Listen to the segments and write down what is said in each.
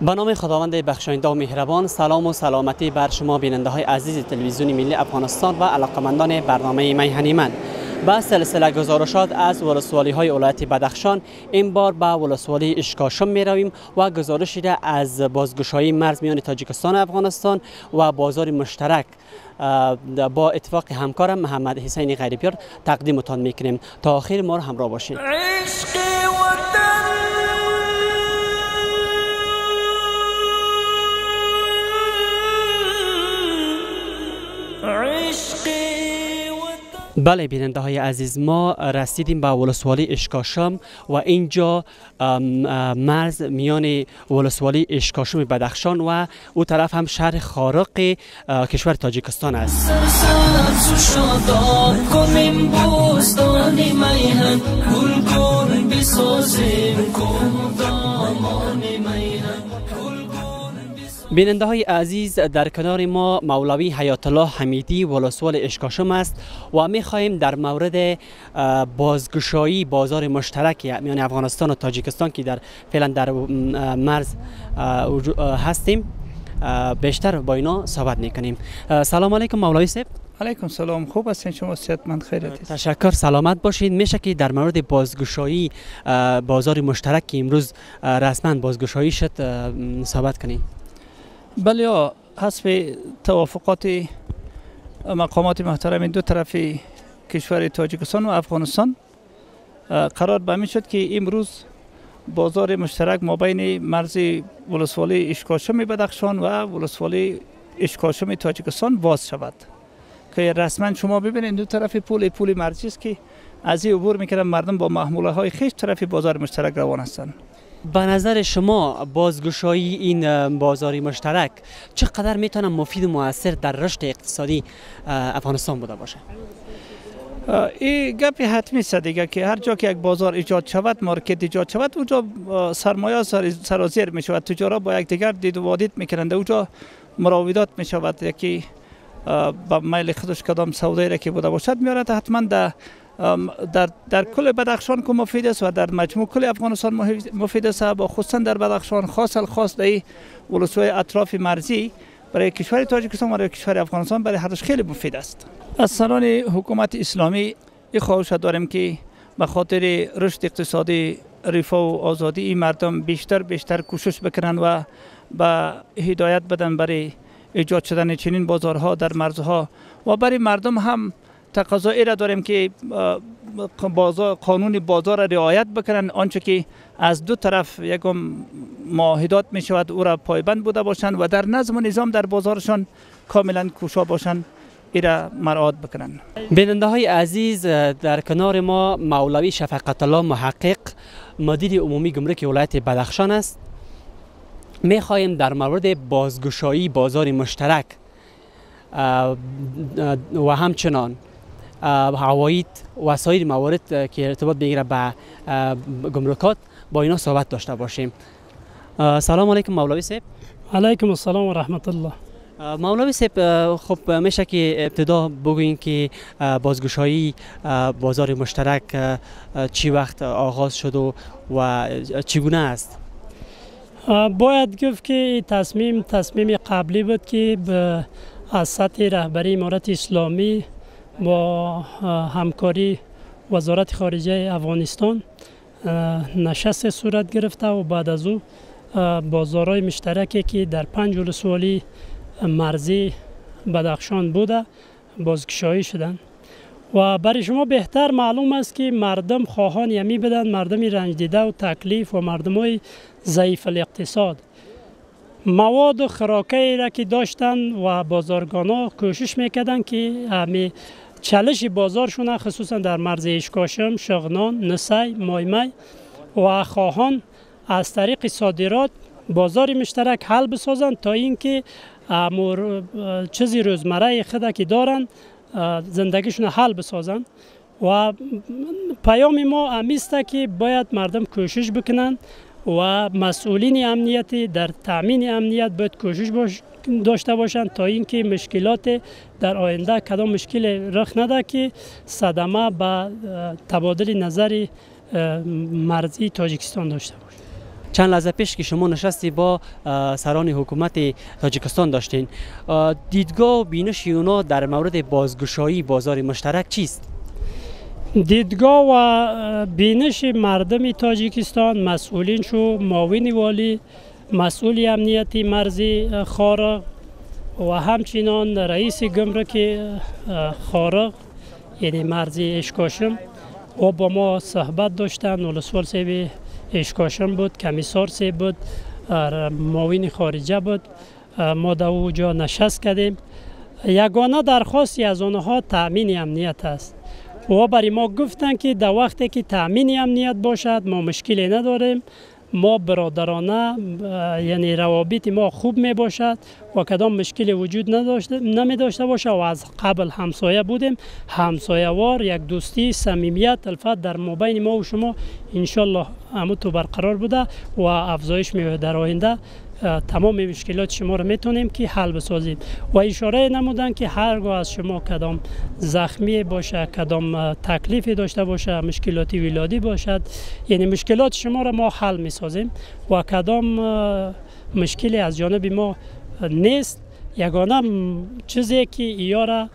به نام خداوند بخشاینده و مهربان سلام و سلامتی بر شما بیننده های عزیز تلویزیون ملی افغانستان و علاقمندان برنامه میهنی من. با سلسله گزارشات از ولسوالی های ولایت بدخشان این بار به ولسوالی اشکاشم می رویم و گزارشی را از بازگشایی مرز میان تاجیکستان و افغانستان و بازار مشترک با اتفاق همکارم محمد حسین غریبیار تقدیمتان می‌کنیم. تا آخر ما را همراه باشید بله بیننده های عزیز ما رسیدیم به ولسوالی اشکاشم و اینجا مرز میان ولسوالی اشکاشم بدخشان و او طرف هم شهر خارق کشور تاجیکستان است. بیننده های عزیز در کنار ما مولوی حیات الله حمیدی ولسوال اشکاشم است و می خواهیم در مورد بازگشایی بازار مشترک میان افغانستان و تاجیکستان که در فعلا در مرز هستیم بیشتر با اینا صحبت می‌کنیم. سلام علیکم مولوی صاحب. علیکم سلام خوب هستین شما؟ من خیرت تشکر سلامت باشید میشه که در مورد بازگشایی بازار مشترک که امروز رسما بازگشایی شد صحبت کنیم. بله حسب توافقات مقامات محترم دو طرف کشور تاجیکستان و افغانستان قرار به شد که امروز بازار مشترک ما بین مرز ولسوالی اشکاشم بدخشان و ولسوالی اشکاشم تاجیکستان باز شود. که رسما شما ببینید دو طرف پول پول مرزی است که از این عبور می‌کردن مردم با محموله های خیش طرف بازار مشترک روان هستند به نظر شما بازگشایی این بازاری مشترک چقدر می‌تونه مفید و موثر در رشد اقتصادی افغانستان بوده باشه؟ این گپی حتمی است دیگه که هر جا که یک بازار ایجاد شود مارکت ایجاد شود اونجا سرمایه سرازیر می شود تجارا با یکدیگر دید و وادید می‌کنند اونجا مراودات می شود یکی با میل خودش کدام سودایی را که بوده باشد میارد حتما در در, در کل بدخشان که مفید است و در مجموع کل افغانستان مفید است با خصوصا در بدخشان خاص الخاص در ولسوای اطراف مرزی برای کشور تاجیکستان و برای کشور افغانستان برای هرش خیلی مفید است. از سران حکومت اسلامی این خواهش داریم که به خاطر رشد اقتصادی رفاه و آزادی این مردم بیشتر بیشتر کوشش بکنن و به هدایت بدن برای ایجاد شدن چنین بازارها در مرزها. و برای مردم هم تقاضا را داریم که بازار قانون بازار را رعایت بکنن. آنچه که از دو طرف یکم معاهدات می شود او را پایبند بوده باشند و در نظم و نظام در بازارشان کاملا کوشا باشند. را مراد بکنن. بیننده های عزیز در کنار ما مولوی شفقت الله محقق مدیر عمومی گمرک ولایت بدخشان است. می خواهیم در مورد بازگشایی بازار مشترک و همچنان هوایی و سایر موارد که ارتباط بگیره به گمرکات با اینا صحبت داشته باشیم. سلام علیکم مولوی صاحب. علیکم السلام و رحمت الله مولوی صاحب خب میشه که ابتدا بگوین که بازگشایی بازار مشترک چی وقت آغاز شد و, و چگونه است؟ باید گفت که تصمیم تصمیم قبلی بود که از سطح رهبری امارت اسلامی با همکاری وزارت خارجه افغانستان نشست صورت گرفته و بعد از او بازارهای مشترکی که در پنج ولسوالی مرزی بدخشان بوده بازگشایی شدن. و برای شما بهتر معلوم است که مردم خواهان یمی بدن مردم رنج دیده و تکلیف و مردم های ضعیف الاقتصاد. مواد و را که داشتن و بازارگان ها کوشش می‌کردن که همی چالش بازارشون خصوصا در مرز اشکاشم، شغنان، نسی، مایمای و خواهان از طریق صادرات بازار مشترک حل بسازند تا اینکه امور چیزی روزمره خود که دارن زندگیشون حل بسازند و پیام ما امیسته که باید مردم کوشش بکنن و مسئولین امنیتی در تامین امنیت باید کوشش باش داشته باشند تا اینکه مشکلات در آینده کدام مشکل رخ نده که صدمه به تبادل نظر مرزی تاجیکستان داشته باشه چند لحظه پیش که شما نشستی با سران حکومت تاجیکستان داشتین دیدگاه و بینش اونا در مورد بازگشایی بازار مشترک چیست؟ دیدگاه و بینش مردم تاجیکستان مسئولین شو معاون والی مسئول امنیتی مرزی خارق و همچنان رئیس گمرک خارق یعنی مرزی اشکاشم و با ما صحبت داشتن ولسوال سیب اشکاشم بود کمیسار سیب بود معاون خارجه بود. ما در اوجا نشست کردیم. یگانه درخواستی از آنها تأمین امنیت است. و برای ما گفتن که در وقتی که تأمین امنیت باشد ما مشکلی نداریم. ما برادرانه یعنی روابط ما خوب می باشد و کدام مشکلی وجود نداشته نمی داشته باشه و از قبل همسایه بودیم. همسایه وار یک دوستی صمیمیت الفت در مابین ما و شما انشالله همه تو برقرار بوده و افزایش می در آینده. تمام مشکلات شما رو می‌تونیم که حل بسازیم. و اشاره نمودن که هرگاه از شما کدام زخمی باشه کدام تکلیفی داشته باشه مشکلاتی ولادی باشد. یعنی مشکلات شما رو ما حل می‌سازیم و کدام مشکلی از جانب ما نیست یگانه چیزی که ایاره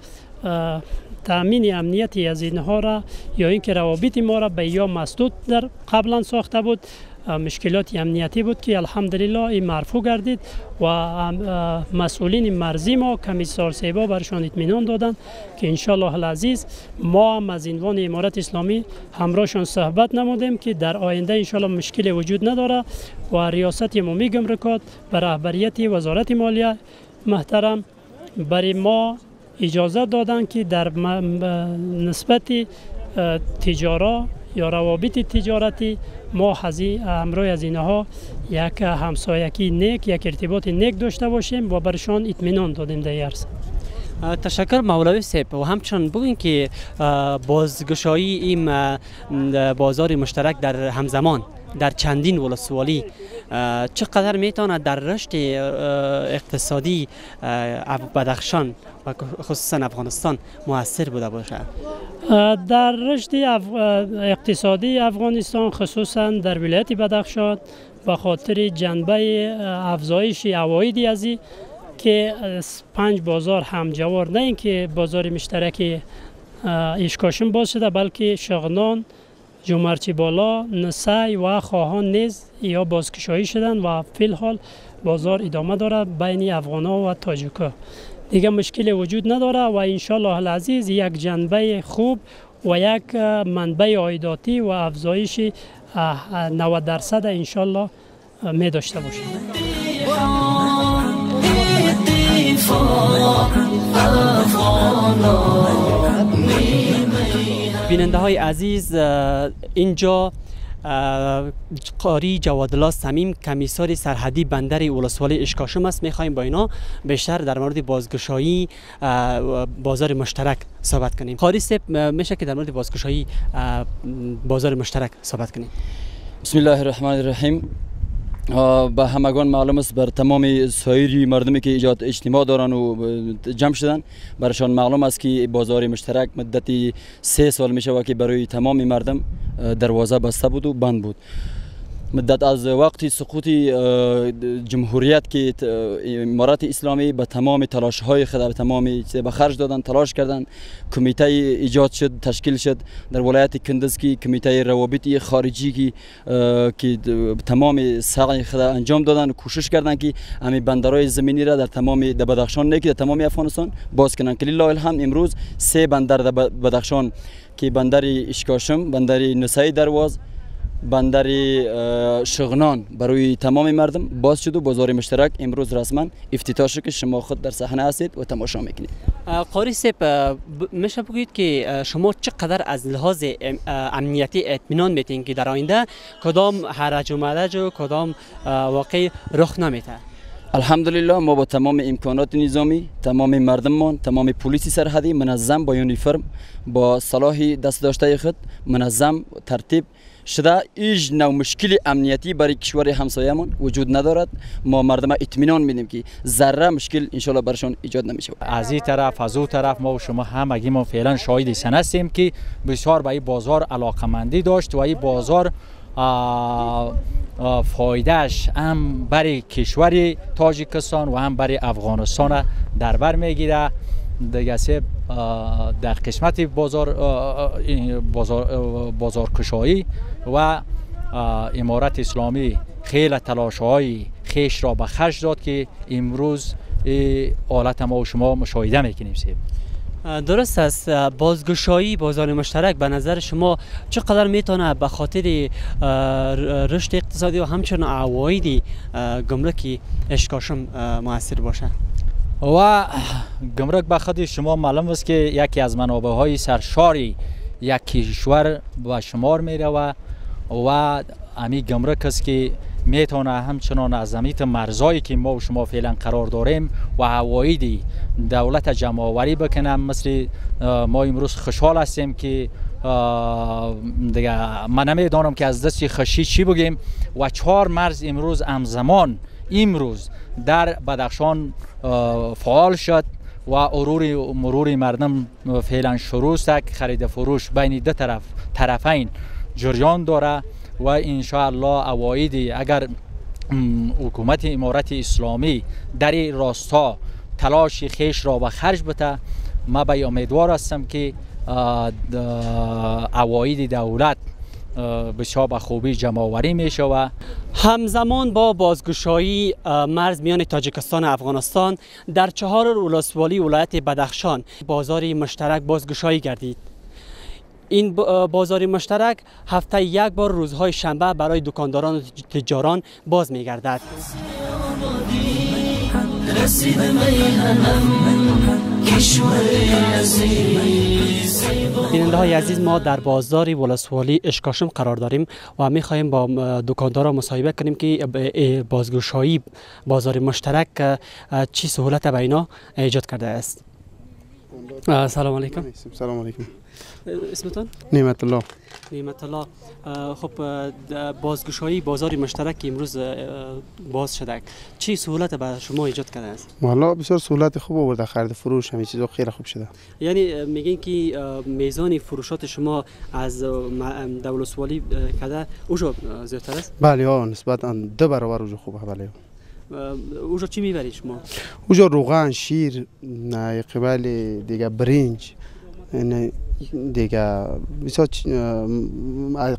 تامین امنیتی از اینها را یا اینکه روابط ما را به یا مسدود در قبلا ساخته بود مشکلات امنیتی بود که الحمدلله این مرفوع گردید و مسئولین مرزی ما کمیسار سیبا برشان اطمینان دادند که انشالله العزیز ما هم از عنوان امارت اسلامی همراهشان صحبت نمودیم که در آینده انشالله مشکل وجود نداره و ریاست عمومی گمرکات به رهبریت وزارت مالیه محترم برای ما اجازه دادند که در نسبت تجارا یا روابط تجارتی ما امروی از اینها یک همسایگی نیک یک ارتباط نیک داشته باشیم و برشان اطمینان دادیم در عرصه. تشکر مولوی سیب و همچنان بگوین که بازگشایی این بازار مشترک در همزمان در چندین ولسوالی چقدر می‌تونه در رشد اقتصادی بدخشان و خصوصا افغانستان موثر بوده باشد در رشد اقتصادی افغانستان خصوصا در ولایت بدخشان به خاطر جنبه افزایش عوایدی ازی که پنج بازار همجوار نه اینکه بازار مشترک اشکاشم باز بلکه شغنان جمرچی بالا نسای و خواهان نیز یا بازکشایی شدن و فی الحال بازار ادامه داره بین افغان و تاجیکا. دیگه مشکل وجود نداره و انشالله العزیز یک جنبه خوب و یک منبع عایداتی و افزایش 90 درصد انشالله می داشته باشیم. بیننده های عزیز اینجا قاری جوادلا سمیم کمیسار سرحدی بندر ولسوالی اشکاشم است. می‌خوایم با اینا بیشتر در مورد بازگشایی بازار مشترک صحبت کنیم. قاری سپ میشه که در مورد بازگشایی بازار مشترک صحبت کنیم. بسم الله الرحمن الرحیم. به همگان معلوم است بر تمام سایری مردمی که ایجاد اجتماع دارن و جمع شدن برشان معلوم است که بازار مشترک مدتی سه سال میشه و که برای تمام مردم دروازه بسته بود و بند بود. مدت از وقتی سقوط جمهوریت که امارات اسلامی به تمام تلاش های خود به تمام به خرج دادن تلاش کردن کمیته ایجاد شد تشکیل شد. در ولایت کندز کی کمیته روابط خارجی کی که تمام سعی خود انجام دادن و کوشش کردن که همین بندرهای زمینی را در تمام در بدخشان نه در تمام افغانستان باز کنن. که لله الحمد امروز سه بندر در بدخشان که بندر اشکاشم بندر نسای درواز بندر شغنان برای تمام مردم باز شد و بازار مشترک امروز رسما افتتاح شد که شما خود در صحنه هستید و تماشا می‌کنید. قاری سپ میشه بگویید که شما چقدر از لحاظ امنیتی اطمینان میتین که در آینده کدام حرج و مرج و کدام واقع رخ نمیته الحمدلله ما با تمام امکانات نظامی تمام مردمان تمام پلیس سرحدی منظم با یونیفرم با صلاح دست داشته خود منظم ترتیب شده ایج نو مشکل امنیتی برای کشور همسایه‌مون وجود ندارد. ما مردم اطمینان میدیم که ذره مشکل ان برشان ایجاد نمیشه از این طرف از اون طرف ما و شما همگی ما فعلا شاهد سن هستیم که بسیار به این بازار علاقمندی داشت و این بازار فایدهش هم برای کشور تاجیکستان و هم برای افغانستان در بر می‌گیره. دیگه در قسمت بازار بازار بازارکشایی و امارت اسلامی خیلی تلاش های خیش را به خرج داد که امروز حالت ما و شما مشاهده می‌کنیم سیب درست است. بازگشایی بازار مشترک به نظر شما چقدر می‌تونه به خاطر رشد اقتصادی و همچنین عواید گمرکی اشکاشم موثر باشه؟ و گمرک به شما معلوم است که یکی از منابع های سرشاری یک کشور به شمار میره و و امی گمرک است که می‌تونه همچنان از امیت مرزایی که ما و شما فعلا قرار داریم و عوایدی دولت جمعآوری بکنم مثل ما امروز خوشحال هستیم که دیگه من نمی‌دانم که از دستی خشی چی بگیم؟ و چهار مرز امروز همزمان امروز در بدخشان فعال شد و عرور مرور مردم فعلا شروع است خرید فروش بین دو طرف طرفین جریان داره و انشاءالله اوایدی اگر حکومت امارت اسلامی در راستا تلاش خیش را به خرج بته ما به امیدوار هستم که اواید دولت بسیار به خوبی جمع آوری می شود همزمان با بازگشایی مرز میان تاجیکستان و افغانستان در چهار ولسوالی ولایت بدخشان بازاری مشترک بازگشایی گردید این بازار مشترک هفته یک بار روزهای شنبه برای دکانداران و تجاران باز می گردد. بیننده های عزیز ما در بازار ولسوالی اشکاشم قرار داریم و می خواهیم با دکاندارا مصاحبه کنیم که بازگشایی بازار مشترک چی سهولت به اینا ایجاد کرده است. سلام علیکم. سلام علیکم. اسمتون؟ نعمت الله. نعمت الله. خب بازگشایی بازار مشترک امروز باز شده. چی سهولت به شما ایجاد کرده است؟ والا بسیار سهولت خوب آورده. خرید فروش همین چیزا خیلی خوب شده. یعنی میگین که میزان فروشات شما از دولسوالی کده اوجا زیادتر است؟ بله ها نسبت دو برابر اوجا خوبه. بله. اوجا چی می‌برید شما اوجا روغن شیر قبل دیگه برنج دیگه بسیار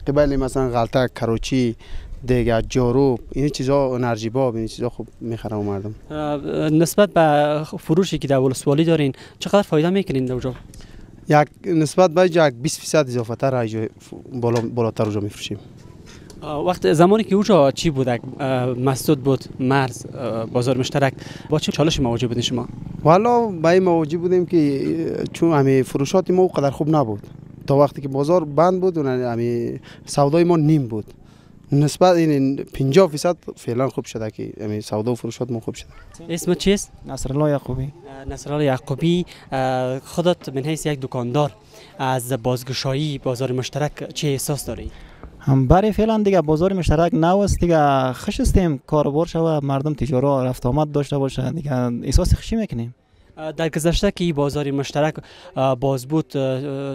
قبل مثلا غلطه کروچی دیگه جاروب این چیزا انرژی باب این چیزا خوب می‌خرم مردم. نسبت به فروشی که در ولسوالی دارین چقدر فایده می‌کنین در اونجا یک نسبت به یک 20 درصد اضافه تر بالا بالاتر اونجا میفروشیم. وقت زمانی که اوجا چی بود؟ مسدود بود مرز بازار مشترک با چه چالش مواجه بودین شما؟ والا با این مواجه بودیم که چون همه فروشات ما قدر خوب نبود. تا وقتی که بازار بند بود همه سودای ما نیم بود. نسبت این 50 درصد فعلا خوب شده که همین سودا و فروشات ما خوب شده. اسم چیست؟ نصر الله یعقوبی. نصر الله یعقوبی. خودت من حیث یک دکاندار از بازگشایی بازار مشترک چه احساس داری؟ برای فعلا دیگه بازار مشترک نو است دیگه خوش استیم. کاربار شوه مردم تجارت رفت آمد داشته باشه دیگه احساس خوشی می‌کنیم. در گذشته که بازار مشترک باز بود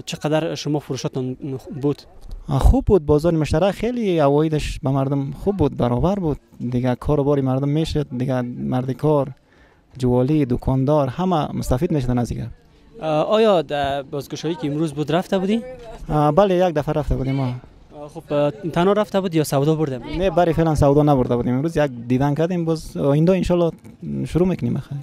چقدر شما فروشاتون بود؟ خوب بود. بازار مشترک خیلی اوایدش به مردم خوب بود. برابر بود. دیگه کارباری مردم می‌شد. دیگه مرد کار جوالی دکاندار همه مستفید می‌شدن از دیگه. آیا بازگشایی که امروز بود رفته بودی؟ بله یک دفعه رفته بودیم. ما خب تنها رفته بود یا سودا بردم نه برای فعلا سودا نبرده بودیم. امروز یک دیدن کردیم. باز آینده ان شاء شروع می‌کنیم. بخیر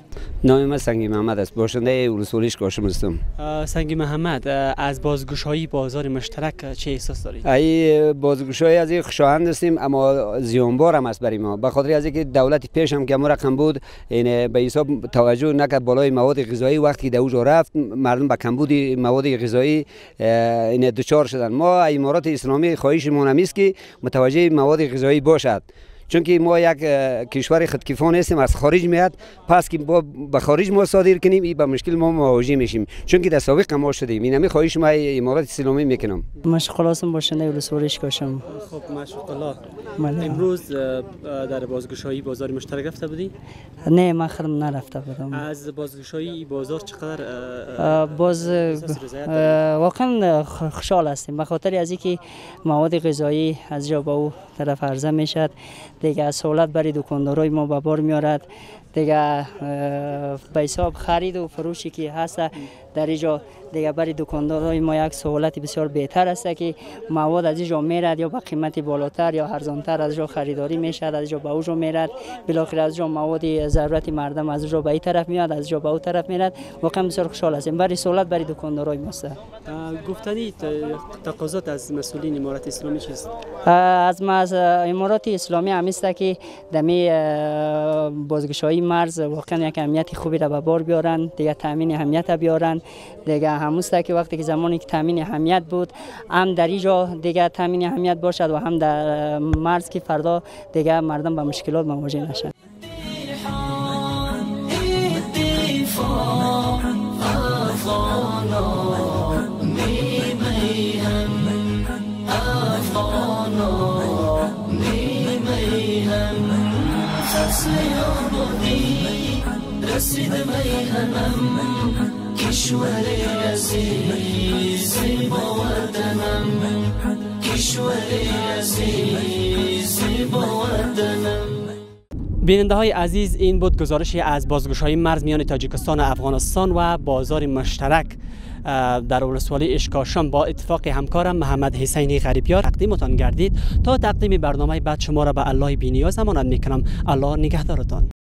نام من سنگی محمد است. باشنده ولسوالیش کاشم هستم سنگی محمد از بازگشایی بازار مشترک چه احساس دارید؟ ای بازگشایی از خوشایند هستیم اما زیانبار هم است برای ما. به خاطر از اینکه دولت پیش هم که رقم بود این به حساب توجه نکرد بالای مواد غذایی. وقتی در اوجا رفت مردم به کمبود مواد غذایی این دچار شدن. ما امارات اسلامی خواهش ما است که متوجه مواد غذایی باشد. چون که ما یک کشور خودکفا هستیم از خارج میاد پس که با به خارج ما صادر کنیم این به مشکل ما مواجه میشیم. چون که در سابق ما شدیم این همه خواهش ما امارات اسلامی می‌کنم. مشغول هستم باشنده ولسواریش کاشم. خب ماشاءالله امروز در بازگشایی بازار مشترک رفته بودی؟ نه من خودم نرفته بودم. از بازگشایی بازار چقدر باز واقعا خوشحال هستیم. به خاطر از اینکه مواد غذایی از جا به او طرف عرضه می‌شد دیگه سهولت برای دکاندارای ما به بار میارد دیگه به حساب خرید و فروشی که هست در اینجا دیگه برای دکاندارای ما یک سهولت بسیار بهتر است که مواد از اینجا میرد یا با قیمت بالاتر یا ارزانتر از اینجا خریداری می‌شد از اینجا به اونجا میرد. بالاخره از اینجا مواد ضرورت مردم از اینجا به این طرف میاد از اینجا به اون طرف میرد. واقعا بسیار خوشحال هستیم. برای سهولت برای دکاندارای ما است. گفتنی تقاضات از مسئولین امارات اسلامی چیست؟ از امارات اسلامی همیست که دمی بازگشایی مرز واقعا یک اهمیت خوبی را به بار بیارن دیگه تامین اهمیت بیارن. دیگه هموست که وقتی که زمانی که تامین اهمیت بود هم در اینجا دیگه تامین اهمیت باشد و هم در مرز که فردا دیگه مردم به مشکلات مواجه نشن. کشور عزیز با وطنم کشور عزیز با بیننده های عزیز این بود گزارشی از بازگشایی مرز میان تاجیکستان و افغانستان و بازار مشترک. در ولسوالی اشکاشم با اتفاق همکارم محمد حسینی غریبیار تقدیمتان گردید. تا تقدیم برنامه بعد شما را به الله بینیاز امانت می‌کنم. الله نگهدارتان.